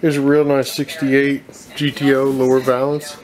Here's a real nice 68 GTO lower valance.